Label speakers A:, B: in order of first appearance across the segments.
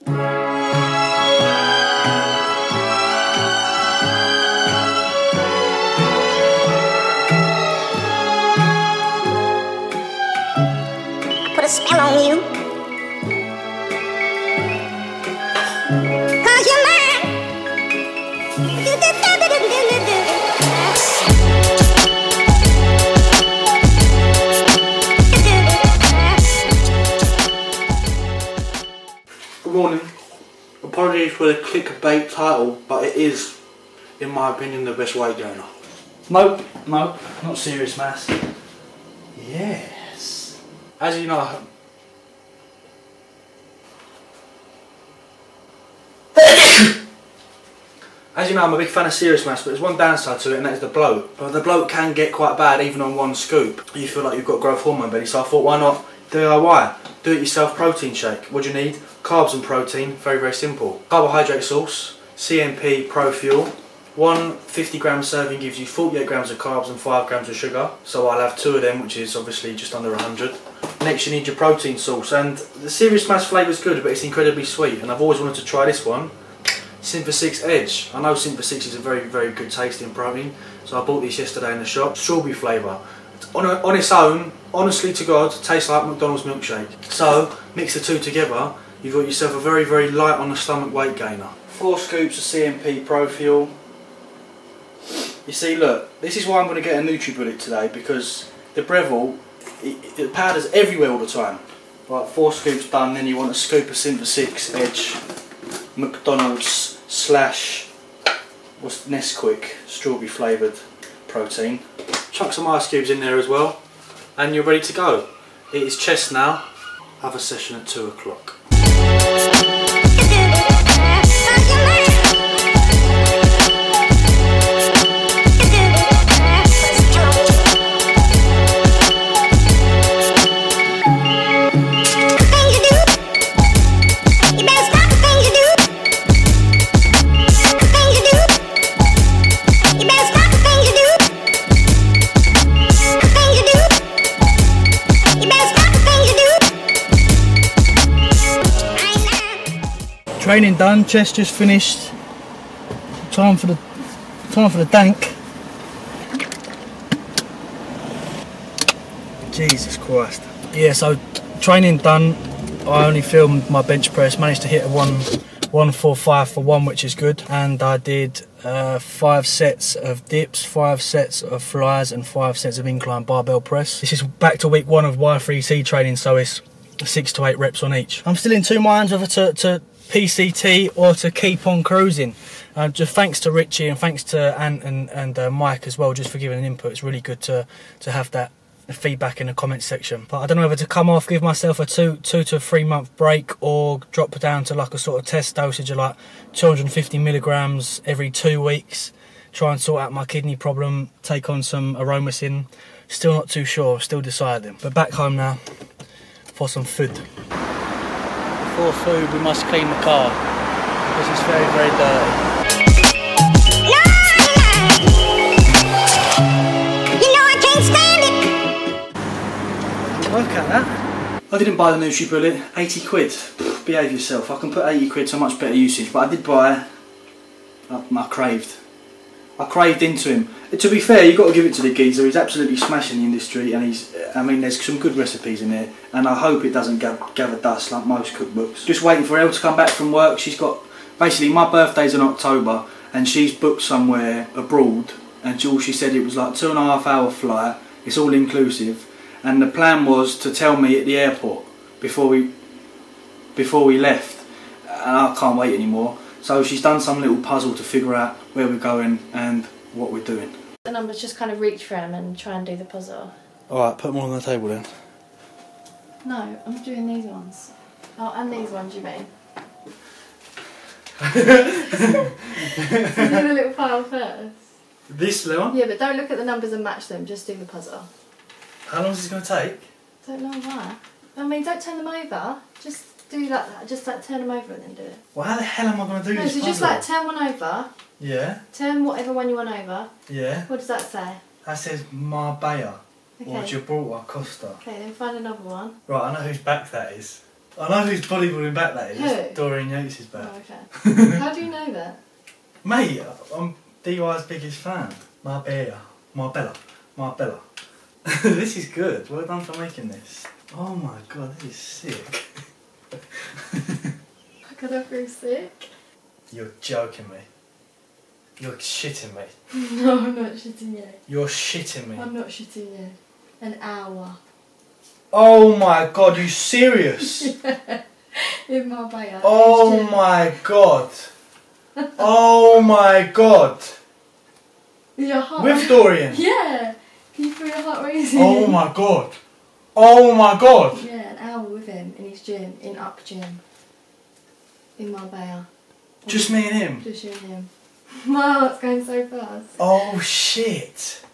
A: put a spell on you.
B: Morning. Apologies for the clickbait title, but it is, in my opinion, the best weight gainer. Nope, nope, not serious mass. Yes. As you know, As you know, I'm a big fan of serious mass, but there's one downside to it, and that is the bloat. But the bloat can get quite bad even on one scoop. You feel like you've got growth hormone belly, so I thought, why not DIY? Do it yourself protein shake. What do you need? Carbs and protein, very, very simple. Carbohydrate source, CMP Pro Fuel. One 50 gram serving gives you 48 grams of carbs and 5 grams of sugar. So I'll have two of them, which is obviously just under 100. Next, you need your protein source, and the serious mass flavour is good, but it's incredibly sweet. And I've always wanted to try this one. Synthesix Edge. I know Synthesix is a very, very good tasting protein, so I bought this yesterday in the shop. Strawberry flavour. On, a, on its own, honestly to God, tastes like McDonald's milkshake. So, mix the two together, you've got yourself a very, very light on the stomach weight gainer. Four scoops of CMP Pro Fuel. You see, look, this is why I'm going to get a NutriBullet today, because the Breville, it, it powders everywhere all the time. Right, four scoops done, then you want a scoop of six Edge McDonald's slash what's Nesquik strawberry flavoured protein. Chuck some ice cubes in there as well, and you're ready to go. It is chess now. Have a session at two o'clock. Training done, chest just finished. Time for the time for the dank. Jesus Christ. Yeah, so training done. I only filmed my bench press, managed to hit a one one four five for one, which is good. And I did uh, five sets of dips, five sets of flies, and five sets of incline barbell press. This is back to week one of Y3T training, so it's six to eight reps on each. I'm still in two minds whether to, to PCT or to keep on cruising. Uh, just thanks to Richie and thanks to Ant and, and uh, Mike as well, just for giving an input. It's really good to to have that feedback in the comments section. But I don't know whether to come off, give myself a two two to three month break, or drop down to like a sort of test dosage of like 250 milligrams every two weeks. Try and sort out my kidney problem. Take on some aromasin. Still not too sure. Still deciding. But back home now for some food. Before food, we must clean the car because it's very, very dirty.
A: You know I can't stand it.
B: Work at that. I didn't buy the NutriBullet. 80 quid. Pff, Behave yourself. I can put 80 quid to much better usage, but I did buy. I, I craved. I craved into him. To be fair, you've got to give it to the geezer. He's absolutely smashing the industry, and he's. I mean, there's some good recipes in there, and I hope it doesn't gather, dust like most cookbooks. Just waiting for Elle to come back from work. She's got basically my birthday's in October, and she's booked somewhere abroad, and she, all she said it was like two and a half hour flight. It's all inclusive, and the plan was to tell me at the airport before we before we left, and I can't wait anymore. So she's done some little puzzle to figure out where we're going and what we're doing.
C: The numbers just kind of reach for him and try and do the puzzle.
B: Alright, put them all on the table then.
C: No, I'm doing these ones. Oh, and these ones, you mean? so do the little pile first.
B: This little one?
C: Yeah, but don't look at the numbers and match them, just do the puzzle.
B: How long is this going to take?
C: Don't know why. I mean, don't turn them over. Just do like that. Just like turn them over and then do it.
B: Well, how the hell am I going to do
C: No,
B: this
C: so just
B: puzzle?
C: like turn one over.
B: Yeah,
C: Turn whatever one you want over.
B: yeah.
C: What does that say?
B: That says Marbella
C: okay. or.
B: Gibraltar Costa.
C: Okay, then find another one.
B: Right, I know whose back that is. I know whose bodybuilding back that is.
C: Who?
B: Dorian Yates' back.
C: Oh, okay. How do you know that?
B: Mate, I'm DY's biggest fan. Marbella. Marbella. Marbella. this is good. Well done for making this. Oh my god, this is sick.
C: I could have feel sick.
B: You're joking me. You're shitting me.
C: No, I'm not shitting you.
B: You're shitting me.
C: I'm not shitting you. An hour.
B: Oh my god, you serious?
C: In Marbella.
B: Oh,
C: oh
B: my god. Oh my god.
C: Your heart.
B: With Dorian.
C: Yeah. Can you feel your heart racing?
B: Oh my god. Oh my god.
C: Yeah, with him in his gym, in Up Gym. In Marbella.
B: Just me and him.
C: Just you and him. My heart's going so fast.
B: Oh shit.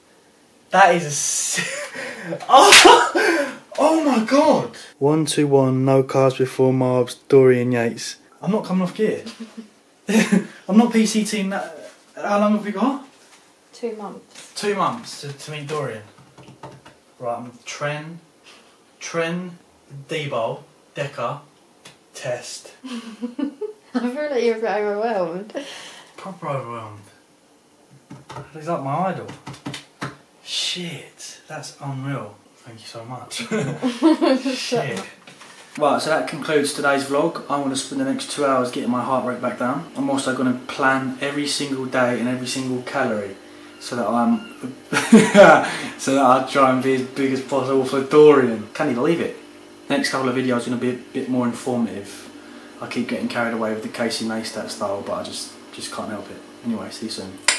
B: That is a. Si- oh, oh my god. One two one. No cars before Marbs. Dorian Yates. I'm not coming off gear. I'm not PC team. That. How long have we got?
C: Two months.
B: Two months to, to meet Dorian. Right. I'm Tren. Tren. Debo. Deca. Test.
C: I feel like you're a bit overwhelmed.
B: Proper overwhelmed. He's like my idol. Shit, that's unreal. Thank you so much. Shit. Right, so that concludes today's vlog. I'm going to spend the next two hours getting my heart rate back down. I'm also going to plan every single day and every single calorie so that I'm so that I try and be as big as possible for Dorian. Can you believe it? Next couple of videos are going to be a bit more informative. I keep getting carried away with the Casey Neistat style, but I just just can't help it. Anyway, see you soon.